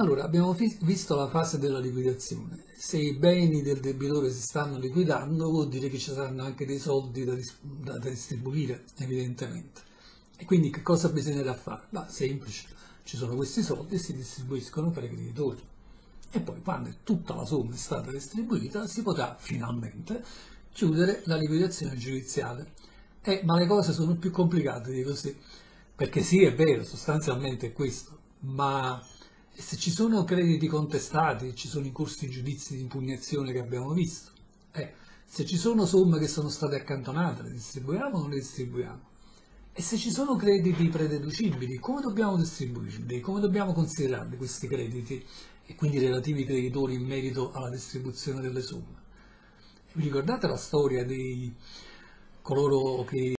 Allora, abbiamo visto la fase della liquidazione. Se i beni del debitore si stanno liquidando, vuol dire che ci saranno anche dei soldi da, da- distribuire, evidentemente. E quindi che cosa bisognerà fare? Beh, semplice, ci sono questi soldi e si distribuiscono per i creditori. E poi, quando tutta la somma è stata distribuita, si potrà finalmente chiudere la liquidazione giudiziale. Eh, ma le cose sono più complicate di così, perché sì, è vero, sostanzialmente è questo, ma se ci sono crediti contestati, ci sono i corsi di giudizi di impugnazione che abbiamo visto, eh, se ci sono somme che sono state accantonate, le distribuiamo o non le distribuiamo? E se ci sono crediti prededucibili, come dobbiamo distribuirli? Come dobbiamo considerarli questi crediti e quindi i relativi creditori in merito alla distribuzione delle somme? Vi ricordate la storia di coloro che